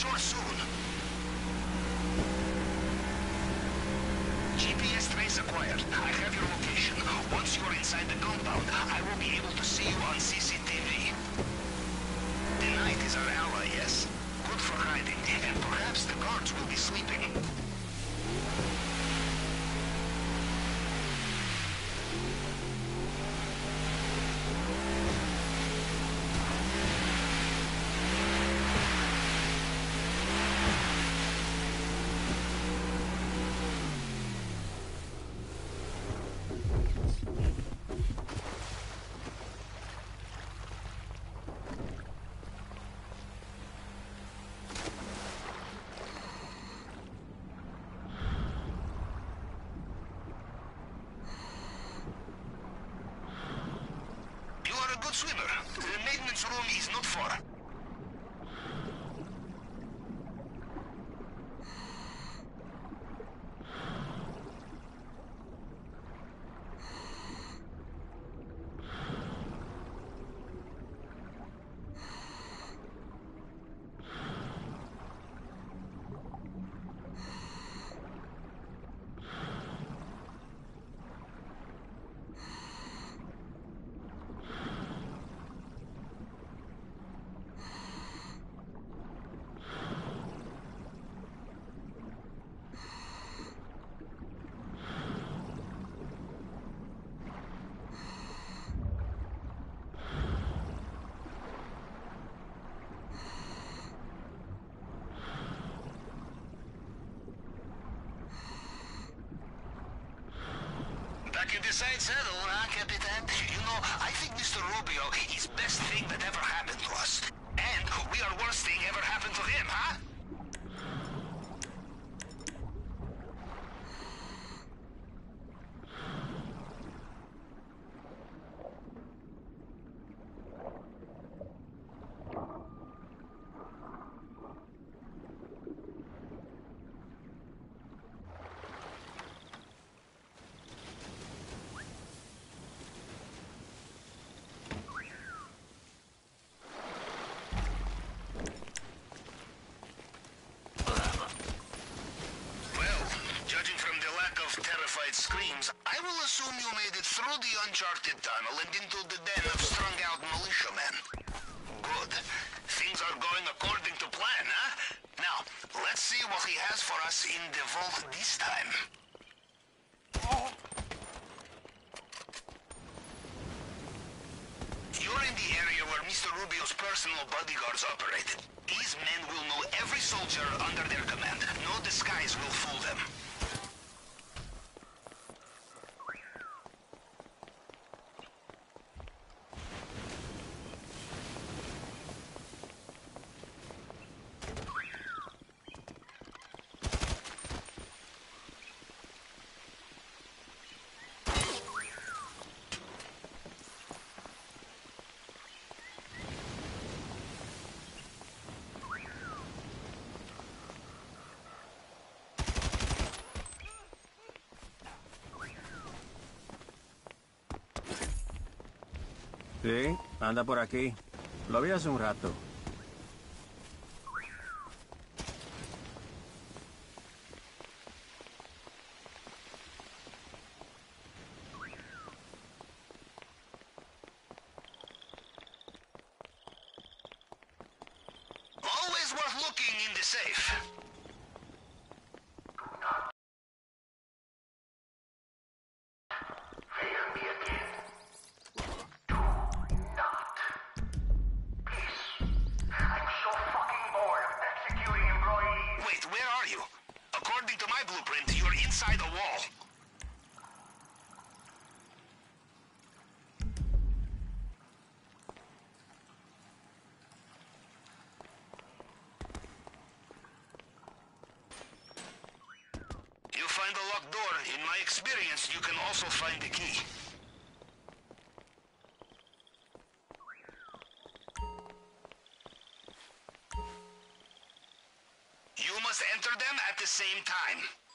Ashore soon. GPS trace acquired. I have your location. Once you are inside the compound, I will be able to see you on CCTV. The night is our ally, yes? Good for hiding, and perhaps the guards will be sleeping. Good swimmer. The maintenance room is not far. Side saddle, huh, Capitan? You know, I think Mr. Rubio is best thing that ever happened to us. And we are worst thing ever happened to him, huh? Well, judging from the lack of terrified screams, I will assume you made it through the tunnel and into the den of strung-out militiamen. Good. Things are going according to plan, huh? Now, let's see what he has for us in the vault this time. You're in the area where Mr. Rubio's personal bodyguards operate. These men will know every soldier under their command. No disguise will fool them. Sí, anda por aquí. Lo vi hace un rato. Door. In my experience, you can also find the key. You must enter them at the same time.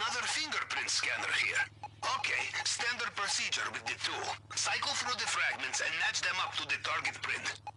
Another fingerprint scanner here. Okay, standard procedure with the tool. Cycle through the fragments and match them up to the target print.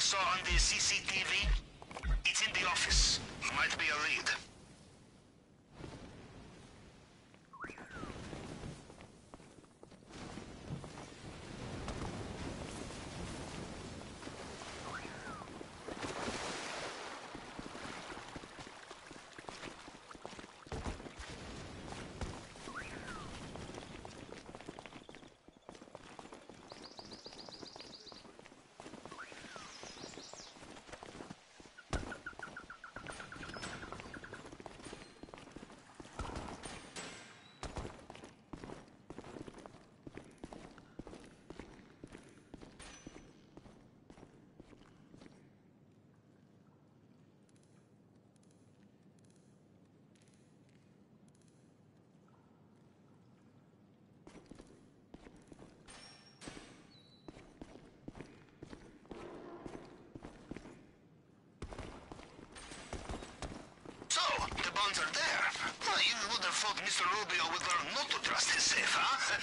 We saw on the CCTV? It's in the office. Might be a lead. The there. Well, you would have thought Mr. Rubio would learn not to trust his safe, huh?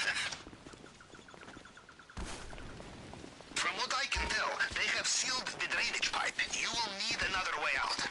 From what I can tell, they have sealed the drainage pipe. You will need another way out.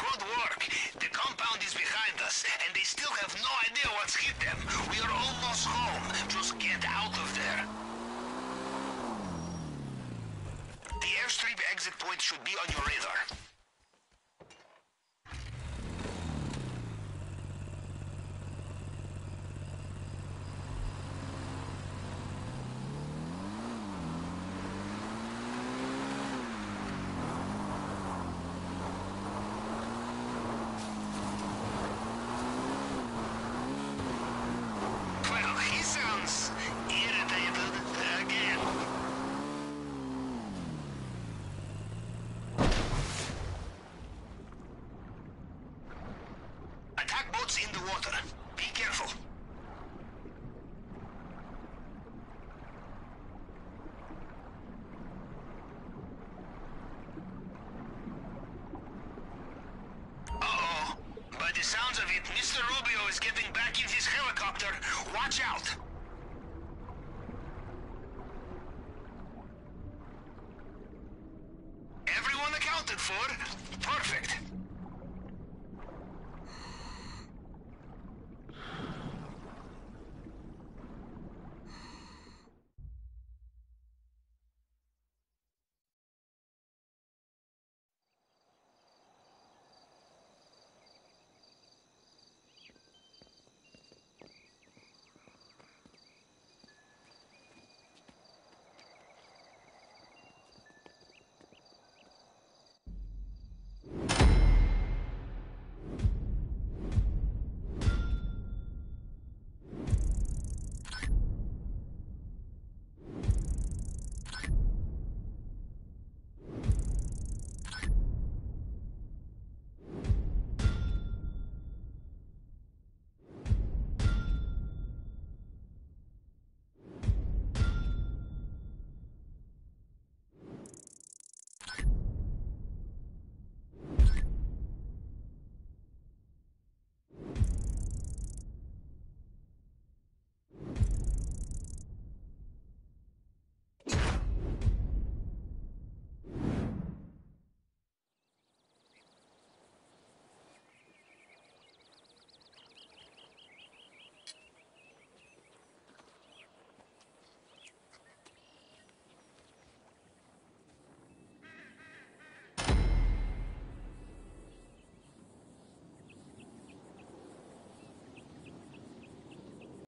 Good work. The compound is behind us, and they still have no idea what's hit them. We are almost home. Just get out of there. The airstrip exit of it, Mr. Rubio is getting back in his helicopter. Watch out! Everyone accounted for? Perfect.